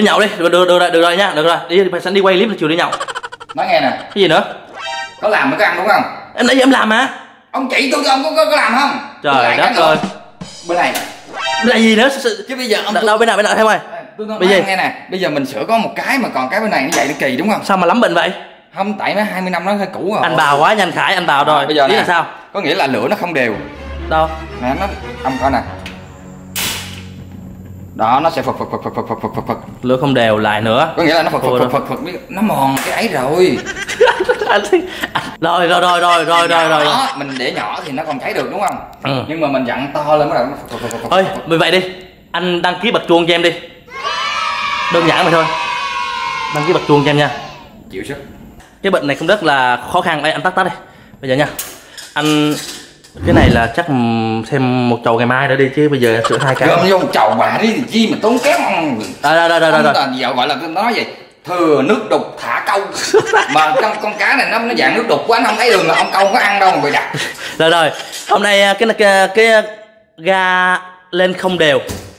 đi nhậu đi được được được rồi được rồi nha được rồi. Đi phải sẵn đi quay clip chiều đi nhậu. Nói nghe nè. Cái gì nữa? Có làm mới có ăn đúng không? Em nãy giờ em làm mà. Ông chỉ tôi ông có có, có làm không? Trời đất ơi. Bên này. Là gì nữa? Chứ bây giờ ông đâu bên nào bên nào thêm ơi. Bây giờ- nghe nè. Bây giờ mình sửa có một cái mà còn cái bên này nó vậy nó kỳ đúng không? Sao mà lắm bệnh vậy? Không tại nó 20 năm nó hơi cũ rồi. Anh bào quá nhanh khải anh bào rồi. Bây giờ nè là sao? Có nghĩa là lửa nó không đều. Đâu? Nè nó ông coi nè đó nó sẽ phật phật phật phật phật phật phật phật phật lửa không đều lại nữa có nghĩa là nó phật phật phật phật phật nó mòn cái ấy rồi rồi rồi rồi rồi rồi rồi rồi mình để nhỏ thì nó còn cháy được đúng không Ừ. nhưng mà mình dặn to lên bắt đầu nó thôi vì vậy đi anh đăng ký bật chuông cho em đi đơn giản vậy thôi đăng ký bật chuông cho em nha chịu sức cái bệnh này cũng rất là khó khăn đây anh tắt tắt đi bây giờ nha anh cái này là chắc thêm một chầu ngày mai nữa đi chứ bây giờ sửa hai cái. Gom vô chầu bà đi thì chi mà tốn kém ông rồi rồi rồi rồi rồi, ông rồi. là giờ gọi là nói gì thừa nước đục thả câu. Mà con con cá này nó nó dạng nước đục quá anh không thấy đường là ông câu không có ăn đâu mà bị đặt rồi rồi. Hôm nay à, cái cái, cái ga lên không đều.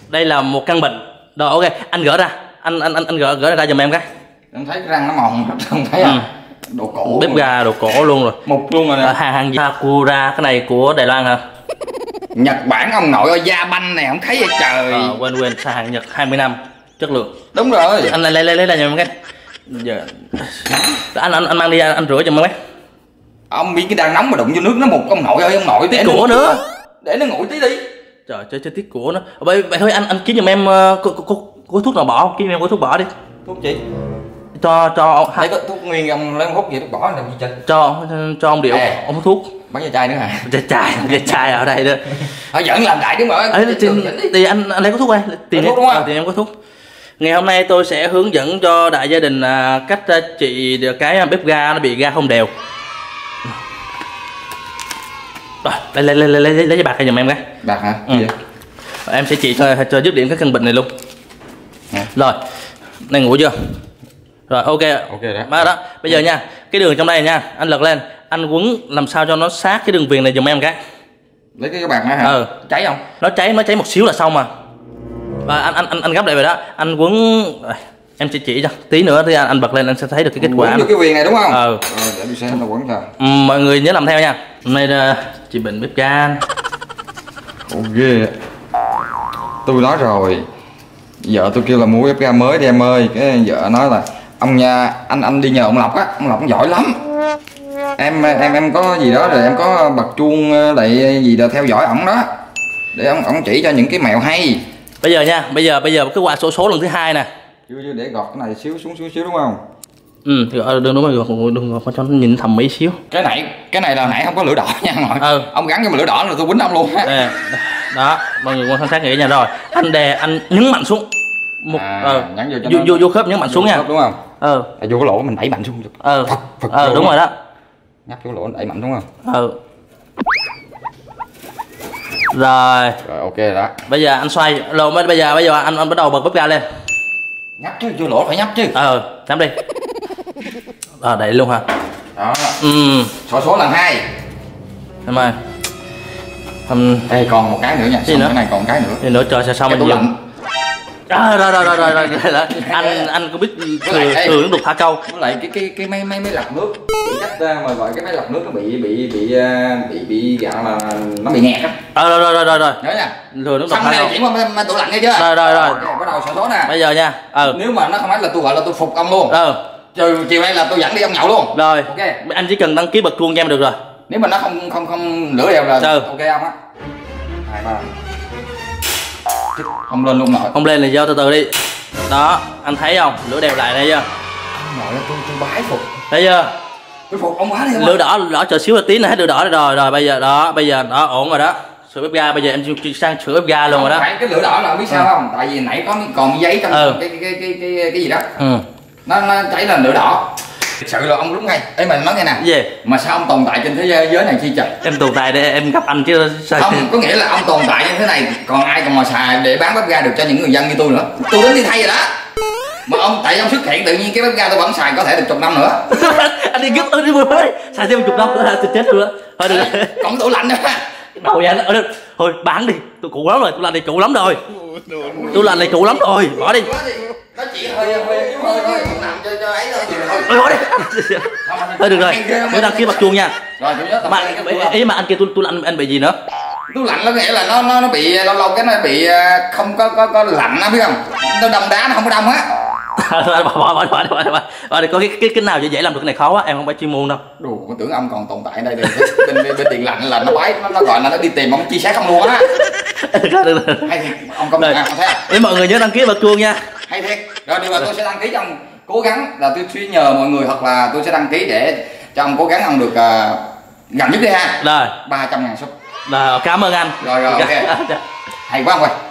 Đây là một căn bệnh. Rồi ok. Anh gỡ ra. Anh anh anh, anh gỡ gỡ ra giùm em cái. Em thấy răng nó mòn không thấy à đồ cổ bếp ga đồ cổ luôn rồi. Một luôn rồi à, nè hàng hàng Sakura cái này của Đài Loan hả? Nhật bản ông nội ơi da banh này không thấy vậy trời. Ờ, quên quên xa hàng Nhật 20 năm chất lượng. Đúng rồi. Anh lấy lấy lấy lấy em cái. Giờ anh anh anh mang đi anh, anh rửa em cái ông biết cái đang nóng mà đụng vô nước nó một ông nội ơi ông nội để của nữa. để nó nguội tí đi. Trời chơi chơi tiếc của nó vậy, vậy thôi anh anh kiếm giùm em ờ, có, có, có, có thuốc nào bỏ không? Kiếm em có thuốc bỏ đi. Thuốc chị cho cho ông thấy có thuốc nguyên ông lấy ông hút vậy thuốc bỏ làm gì chơi cho cho ông điệu À. ông hút thuốc. Bán da chai nữa hả? Chai chai chai chai ở đây đó. Họ vẫn làm lại đúng rồi ấy thì, thì anh anh lấy có thuốc đây. Có thuốc đúng không? ờ, tìm em có thuốc. Ngày hôm nay tôi sẽ hướng dẫn cho đại gia đình à, cách à, trị được cái bếp ga nó bị ga không đều. Lấy lấy lấy lấy lấy, lấy cái bạc này giùm em cái. Bạc hả? Ừ. Em sẽ trị cho, cho dứt điểm cái căn bệnh này luôn. Rồi này ngủ chưa rồi ok Ok đó. Má đó. Bây giờ nha cái đường trong đây nha anh lật lên anh quấn làm sao cho nó sát cái đường viền này giùm em cái. Lấy cái bạc nữa hả? Ừ. cháy không? Nó cháy nó cháy một xíu là xong mà. Và anh anh anh anh gấp lại vậy đó. Anh quấn em sẽ chỉ cho. Tí nữa thì anh, anh bật lên anh sẽ thấy được cái kết quả. Vô cái viền này đúng không? Ừ. Rồi, để tôi xem nó quấn sao. Ừm, mọi người nhớ làm theo nha. Hôm nay là chị bệnh bếp ga ghê. Tôi nói rồi. Vợ tôi kêu là mua bếp ga mới đi em ơi. Cái vợ nói là Ông nhà anh anh đi nhờ ông Lộc á. Ông Lộc cũng giỏi lắm. Em em em có gì đó rồi em có bật chuông lại gì đó theo dõi ổng đó. Để ông ổng chỉ cho những cái mẹo hay. Bây giờ nha bây giờ bây giờ cái quả số số lần thứ hai nè. Chưa chưa để gọt cái này xíu xuống xíu xíu đúng không? Ừ rồi, đừng đúng rồi đừng, đừng, đừng cho nó nhìn thầm mỹ xíu. Cái này cái này là nãy không có lửa đỏ nha ông nội Ừ. Ông gắn cái lửa đỏ là tôi quýnh ông luôn á. Đó mọi người quan sát nghĩ nha. Rồi anh đè anh nhấn mạnh xuống. Một À, ờ, nhấn vô cho vô, nó- vô, vô khớp nhấn mạnh xuống nha. Đúng không ờ. À, Vô cái lỗ mình đẩy mạnh xuống. Ờ. Phật, Phật vô đúng rồi đó. Nhắc vô lỗ đẩy mạnh đúng không? Ờ. Rồi. Rồi ok rồi đó. Bây giờ anh xoay. Rồi bây bây giờ bây giờ anh, anh bắt đầu bật bếp ga lên. Nhấp chứ vô lỗ phải nhấp chứ. Ờ nhắm đi. Ờ đẩy luôn hả? Đó. Ừ số số lần hai. Em ơi. Um, Ê còn một cái nữa nha. Xong nữa? cái này còn cái nữa. Thì nữa? Trời sẽ xong cái anh tủ lạnh rồi rồi rồi rồi rồi rồi, rồi, rồi. anh anh có biết Cái thường thường đục thả câu? Với lại cái cái cái máy máy máy lọc nước. Bị cách mà gọi cái máy lọc nước nó bị bị bị à, bị bị gạo là nó bị nghẹt á. Ờ rồi rồi rồi rồi rồi nhớ nha. Thường đục thả này câu. chuyển qua bên tủ lạnh nghe chưa? Rồi, rồi, rồi. Bắt đầu số số nè. Bây giờ nha. Ờ nếu mà nó không phải là tôi gọi là tôi phục ông luôn. Ờ chiều chiều nay là tôi dẫn đi ông nhậu luôn. Rồi. Ok. Anh chỉ cần đăng ký bật chuông cho em được rồi. Nếu mà nó không không không lửa đều là Ừ. ok ông á. Hai ba không lên luôn nội không lên là do từ từ đi. Đó anh thấy không? Lửa đều lại đây chưa? Nội tôi tôi bái phục. Thấy chưa? Tôi phục ông quá đi lửa đỏ lửa đỏ chờ xíu là tí nữa hết lửa đỏ rồi rồi rồi bây giờ đó bây giờ đó ổn rồi đó. Sửa bếp ga bây giờ em chuyển sang sửa bếp ga luôn rồi đó. Phải cái lửa đỏ là biết sao không? Tại vì nãy có còn giấy trong Ừ. cái, cái cái cái cái cái gì đó. Ừ. Nó nó cháy là lửa đỏ thực sự là ông đúng ngay. Ấy mà nói nghe nè. Gì? Mà sao ông tồn tại trên thế giới này chi trời? Em tồn tại để em gặp anh chứ sao? Không có nghĩa là ông tồn tại như thế này còn ai còn mà xài để bán bếp ga được cho những người dân như tôi nữa? Tôi đến đi thay rồi đó. Mà ông tại ông xuất hiện tự nhiên cái bếp ga tôi vẫn xài có thể được chục năm nữa. Anh đi gấp ơi đi mới xài thêm một chục năm nữa là tôi chết luôn đó thôi được. Rồi còn tủ lạnh nữa đầu vậy nó thôi bán đi. Tôi cũ lắm rồi tôi làm này cũ lắm rồi. Tôi làm này cũ lắm rồi bỏ đi nó chỉ hơi hơi yếu hơi thôi nằm cho cho ấy thôi. Thôi bỏ đi thôi. Được rồi. Chúng ta khi mặt chuông nha. Rồi chúng mà ấy mà anh kia tôi tôi lạnh anh bị gì nữa? Tôi lạnh nó nghĩa là nó nó nó bị lâu lâu cái nó bị ờ, không có có có lạnh á biết không? Nó đông đá nó không có đông á. Bỏ bỏ bỏ bỏ bỏ bỏ. Bỏ có cái cái cái nào dễ dễ làm được cái này khó quá em không phải chuyên môn đâu. Đủ con tưởng ông còn tồn tại ở đây thì bên bên, bên tiền lạnh là nó bái nó, nó gọi là nó đi tìm ông chia sẻ không luôn á. Được được được hay thì ông công nhận à, thấy à? mọi người nhớ đăng ký bật chuông nha hay thiệt. Rồi nhưng mà tôi sẽ đăng ký cho ông cố gắng là tôi sẽ nhờ mọi người hoặc là tôi sẽ đăng ký để cho ông cố gắng ông được à, gần nhất đi ha. Rồi. 300 ngàn sub. Rồi cảm ơn anh. Rồi, rồi, ok. Dạ. hay quá ông ơi